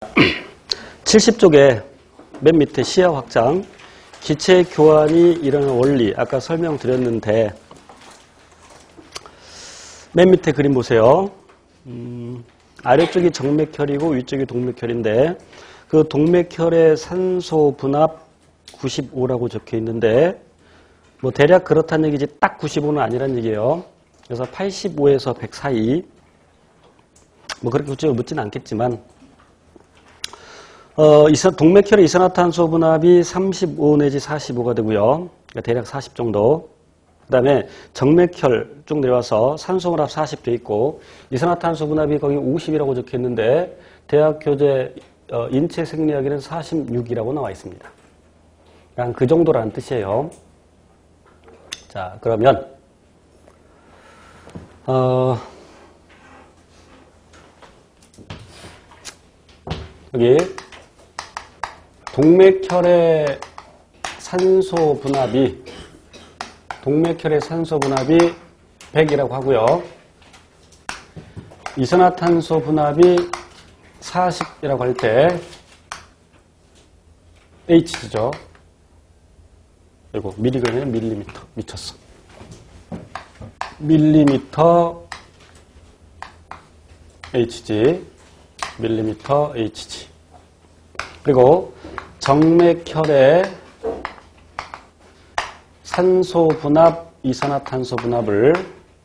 70쪽에 맨 밑에 시야 확장, 기체 교환이 일어나는 원리, 아까 설명드렸는데, 맨 밑에 그림 보세요. 음, 아래쪽이 정맥혈이고 위쪽이 동맥혈인데, 그 동맥혈의 산소 분압 95라고 적혀 있는데, 뭐 대략 그렇다는 얘기지 딱 95는 아니란 얘기예요. 그래서 85에서 100 사이, 뭐 그렇게 구체적으로 않겠지만, 어, 동맥혈의 이산화탄소 분압이 35 내지 45가 되고요. 그러니까 대략 40 정도. 그 다음에 정맥혈 쭉 내려와서 산소 분압 40돼 있고, 이산화탄소 분압이 거기 50이라고 적혀 있는데, 대학 교재 어, 인체 생리학에는 46이라고 나와 있습니다. 그 정도라는 뜻이에요. 자, 그러면, 어, 여기 동맥혈의 산소 분압이 동맥혈의 산소 분압이 100이라고 하고요. 이산화탄소 분압이 40이라고 할 때 H죠. 이거 미리그램에 밀리미터 미쳤어. 밀리미터 Hg 밀리미터 Hg 그리고 정맥혈의 산소 분압, 이산화탄소 분압을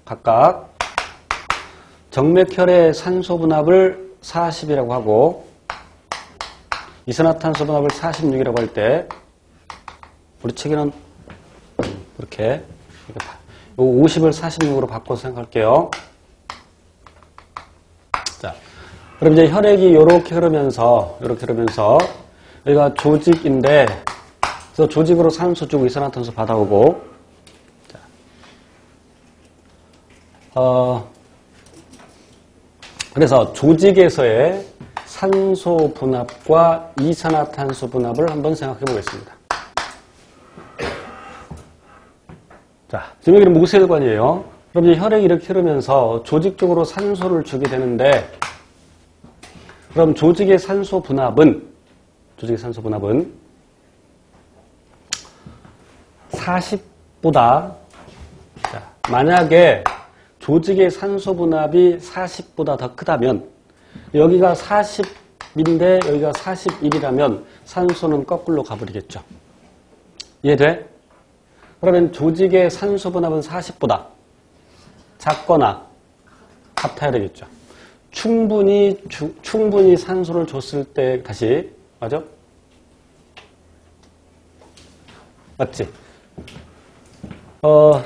각각 정맥혈의 산소 분압을 40이라고 하고 이산화탄소 분압을 46이라고 할 때 우리 책에는 이렇게 50을 46으로 바꿔서 생각할게요. 자, 그럼 이제 혈액이 이렇게 흐르면서 이렇게 흐르면서 여기가 조직인데 그래서 조직으로 산소 주고 이산화탄소 받아오고 자, 어, 그래서 조직에서의 산소 분압과 이산화탄소 분압을 한번 생각해 보겠습니다. 자, 지금 여기는 무쇠혈관이에요. 그럼 이제 혈액이 이렇게 흐르면서 조직 쪽으로 산소를 주게 되는데 그럼 조직의 산소 분압은 조직의 산소 분압은 40보다 자, 만약에 조직의 산소 분압이 40보다 더 크다면 여기가 40인데 여기가 41이라면 산소는 거꾸로 가버리겠죠. 이해돼? 그러면 조직의 산소 분압은 40보다 작거나 같아야 되겠죠. 충분히 주, 충분히 산소를 줬을 때 다시 맞아? 맞지? 어,